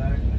back.